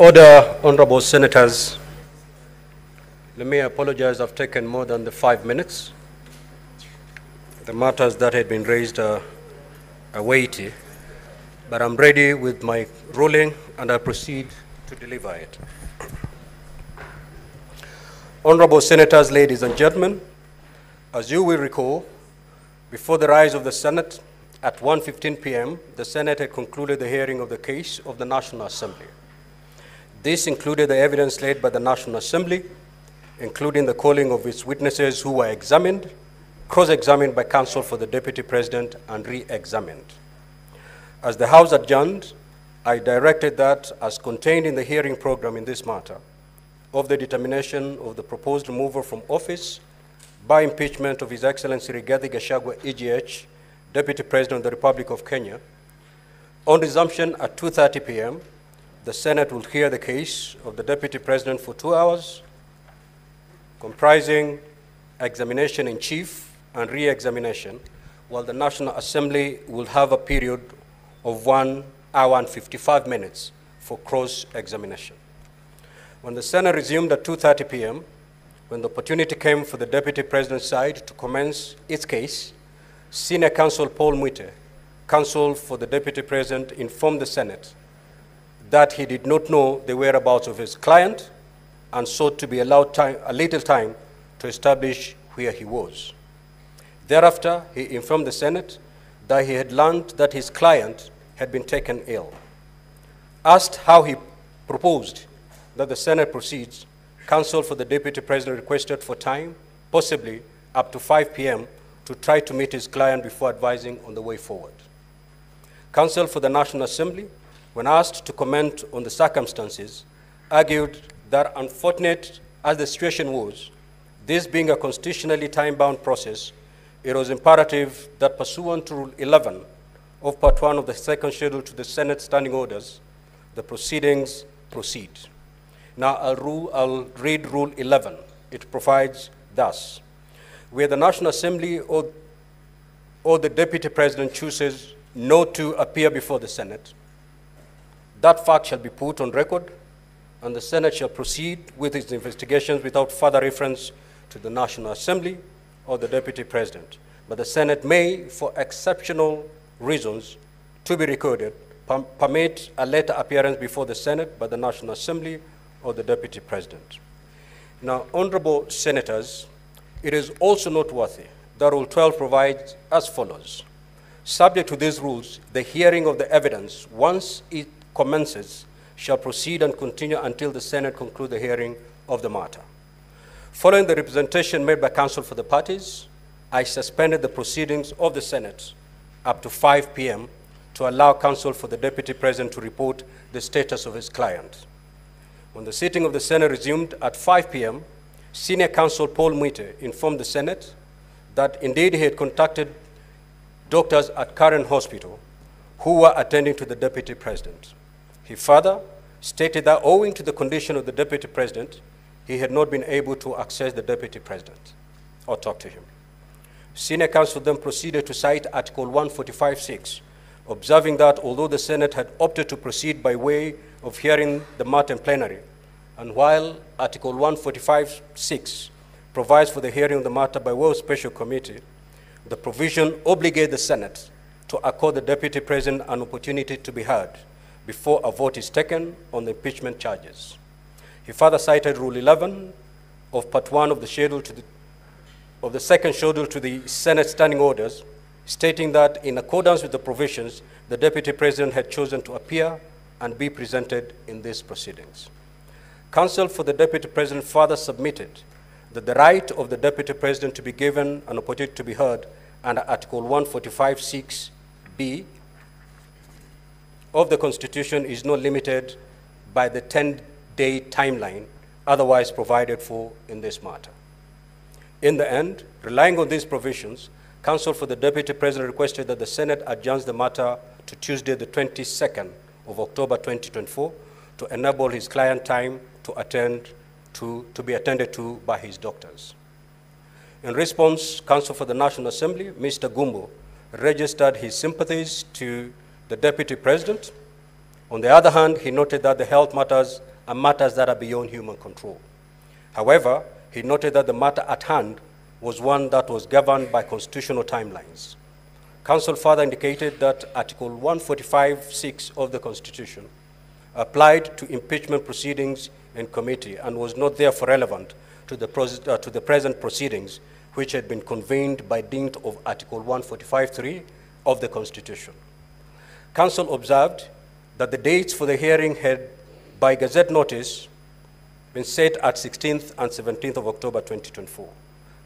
Order, honorable senators. Let me apologize, I've taken more than the five minutes. The matters that had been raised are, are weighty, but I'm ready with my ruling and I proceed to deliver it. Honorable senators, ladies and gentlemen, as you will recall, before the rise of the Senate at 1.15 p.m., the Senate had concluded the hearing of the case of the National Assembly. This included the evidence laid by the National Assembly, including the calling of its witnesses who were examined, cross-examined by counsel for the Deputy President, and re-examined. As the House adjourned, I directed that, as contained in the hearing program in this matter, of the determination of the proposed removal from office by impeachment of His Excellency Rigathi Gachagua, EGH, Deputy President of the Republic of Kenya, on resumption at 2.30 p.m., the Senate will hear the case of the Deputy President for two hours, comprising examination in chief and re-examination, while the National Assembly will have a period of one hour and 55 minutes for cross-examination. When the Senate resumed at 2.30 p.m., when the opportunity came for the Deputy President's side to commence its case, Senior Counsel Paul Muite, counsel for the Deputy President, informed the Senate that he did not know the whereabouts of his client and sought to be allowed time, a little time to establish where he was. Thereafter, he informed the Senate that he had learned that his client had been taken ill. Asked how he proposed that the Senate proceeds, counsel for the Deputy President requested for time, possibly up to 5 p.m., to try to meet his client before advising on the way forward. Counsel for the National Assembly when asked to comment on the circumstances, argued that unfortunate as the situation was, this being a constitutionally time-bound process, it was imperative that pursuant to Rule 11 of Part 1 of the second schedule to the Senate standing orders, the proceedings proceed. Now I'll, rule, I'll read Rule 11. It provides thus, where the National Assembly or, or the Deputy President chooses not to appear before the Senate, that fact shall be put on record, and the Senate shall proceed with its investigations without further reference to the National Assembly or the Deputy President. But the Senate may, for exceptional reasons to be recorded, permit a later appearance before the Senate by the National Assembly or the Deputy President. Now, honorable senators, it is also noteworthy that Rule 12 provides as follows. Subject to these rules, the hearing of the evidence, once it commences shall proceed and continue until the Senate conclude the hearing of the matter. Following the representation made by counsel for the parties, I suspended the proceedings of the Senate up to 5 p.m. to allow counsel for the Deputy President to report the status of his client. When the sitting of the Senate resumed at 5 p.m., Senior Counsel Paul Muite informed the Senate that indeed he had contacted doctors at Karen Hospital who were attending to the Deputy President. He further stated that owing to the condition of the deputy president, he had not been able to access the deputy president or talk to him. Senior counsel then proceeded to cite Article 145.6, observing that although the Senate had opted to proceed by way of hearing the matter in plenary, and while Article 145.6 provides for the hearing of the matter by way of special committee, the provision obligates the Senate to accord the deputy president an opportunity to be heard before a vote is taken on the impeachment charges. He further cited Rule 11 of Part 1 of the schedule to the, of the second schedule to the Senate standing orders, stating that in accordance with the provisions, the Deputy President had chosen to appear and be presented in these proceedings. Counsel for the Deputy President further submitted that the right of the Deputy President to be given an opportunity to be heard under Article 145.6b of the Constitution is not limited by the 10-day timeline otherwise provided for in this matter. In the end, relying on these provisions, Counsel for the Deputy President requested that the Senate adjourns the matter to Tuesday, the 22nd of October 2024, to enable his client time to attend to, to be attended to by his doctors. In response, Counsel for the National Assembly, Mr. Gumbo, registered his sympathies to the Deputy President, On the other hand, he noted that the health matters are matters that are beyond human control. However, he noted that the matter at hand was one that was governed by constitutional timelines. Counsel further indicated that Article 145.6 of the Constitution applied to impeachment proceedings in committee and was not therefore relevant to the, uh, to the present proceedings which had been convened by dint of Article 145.3 of the Constitution. Counsel observed that the dates for the hearing had, by Gazette notice, been set at 16th and 17th of October 2024.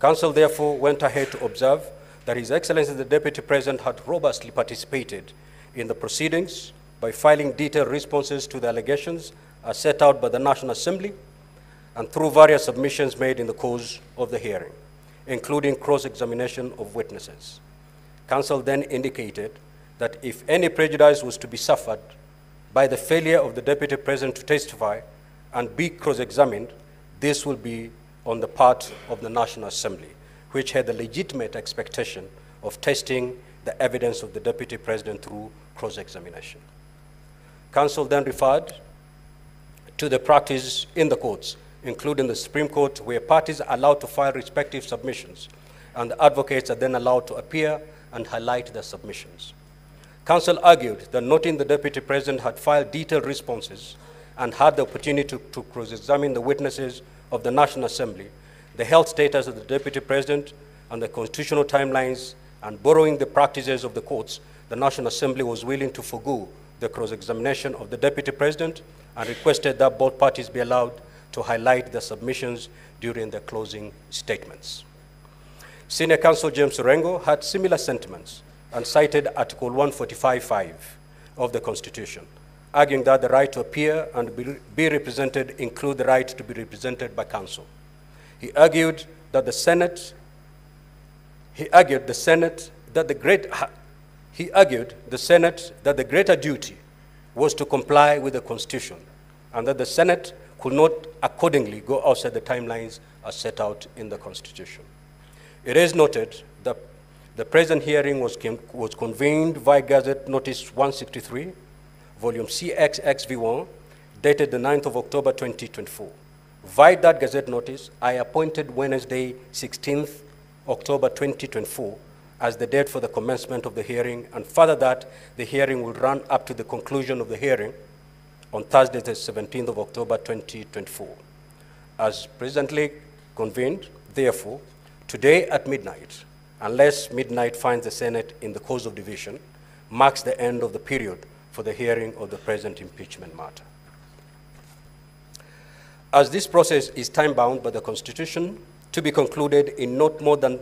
Counsel therefore went ahead to observe that His Excellency the Deputy President had robustly participated in the proceedings by filing detailed responses to the allegations as set out by the National Assembly and through various submissions made in the course of the hearing, including cross-examination of witnesses. Counsel then indicated that if any prejudice was to be suffered by the failure of the Deputy President to testify and be cross-examined, this will be on the part of the National Assembly, which had the legitimate expectation of testing the evidence of the Deputy President through cross-examination. Counsel then referred to the practice in the courts, including the Supreme Court, where parties are allowed to file respective submissions, and the advocates are then allowed to appear and highlight their submissions. Counsel argued that noting the Deputy President had filed detailed responses and had the opportunity to, to cross-examine the witnesses of the National Assembly, the health status of the Deputy President, and the constitutional timelines, and borrowing the practices of the courts, the National Assembly was willing to forego the cross-examination of the Deputy President and requested that both parties be allowed to highlight their submissions during their closing statements. Senior Counsel James Orengo had similar sentiments and cited Article 145.5 of the Constitution, arguing that the right to appear and be represented include the right to be represented by counsel. He argued that the Senate, he argued the Senate that the great, he argued the Senate that the greater duty was to comply with the Constitution and that the Senate could not accordingly go outside the timelines as set out in the Constitution. It is noted that the present hearing was, was convened via Gazette Notice 163, volume CXXV1, dated the 9th of October 2024. Via that Gazette Notice, I appointed Wednesday, 16th October 2024, as the date for the commencement of the hearing, and further that the hearing will run up to the conclusion of the hearing on Thursday, the 17th of October 2024. As presently convened, therefore, today at midnight, unless midnight finds the Senate in the course of division, marks the end of the period for the hearing of the present impeachment matter. As this process is time-bound by the Constitution to be concluded in not more than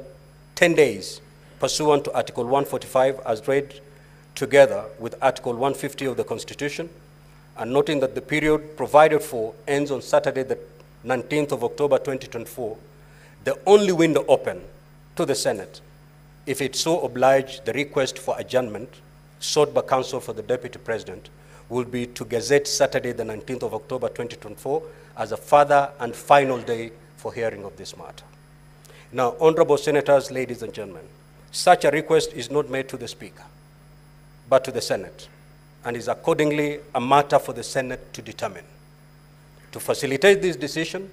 10 days pursuant to Article 145 as read together with Article 150 of the Constitution, and noting that the period provided for ends on Saturday, the 19th of October 2024, the only window open to the Senate if it so oblige the request for adjournment sought by counsel for the Deputy President will be to gazette Saturday, the 19th of October 2024 as a further and final day for hearing of this matter. Now, honorable senators, ladies and gentlemen, such a request is not made to the Speaker, but to the Senate, and is accordingly a matter for the Senate to determine. To facilitate this decision,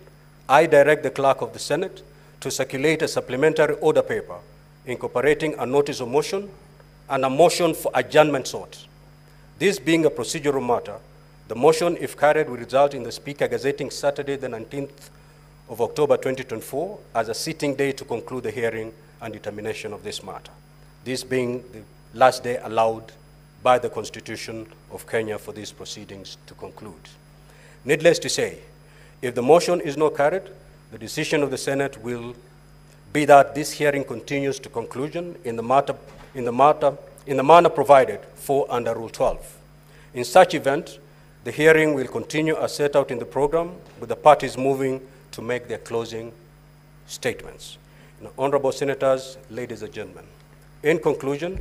I direct the clerk of the Senate to circulate a supplementary order paper incorporating a notice of motion and a motion for adjournment sought. This being a procedural matter, the motion, if carried, will result in the Speaker gazetting Saturday, the 19th of October 2024 as a sitting day to conclude the hearing and determination of this matter. This being the last day allowed by the Constitution of Kenya for these proceedings to conclude. Needless to say, if the motion is not carried, the decision of the Senate will be that this hearing continues to conclusion in the matter, in the matter, in the manner provided for under Rule 12. In such event, the hearing will continue as set out in the program, with the parties moving to make their closing statements. Now, honorable senators, ladies and gentlemen, in conclusion,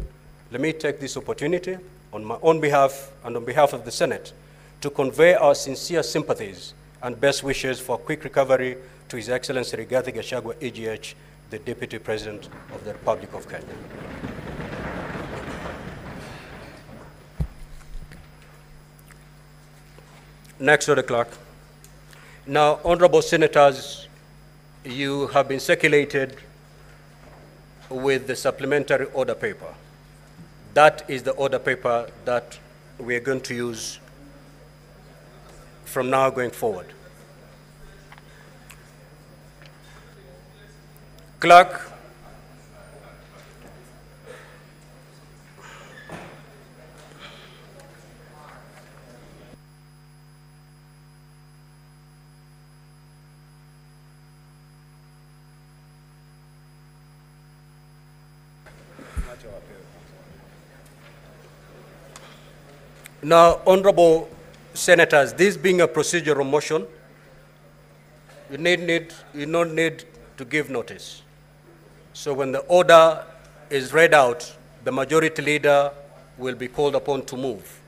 let me take this opportunity on my own behalf and on behalf of the Senate to convey our sincere sympathies and best wishes for quick recovery to His Excellency Rigathi Gachagua, AGH, the Deputy President of the Republic of Kenya. Next to the clerk. Now, honorable senators, you have been circulated with the supplementary order paper. That is the order paper that we are going to use from now going forward. Clerk, Now, honorable senators, this being a procedural motion, you need, need, you don't need to give notice. So when the order is read out, the majority leader will be called upon to move.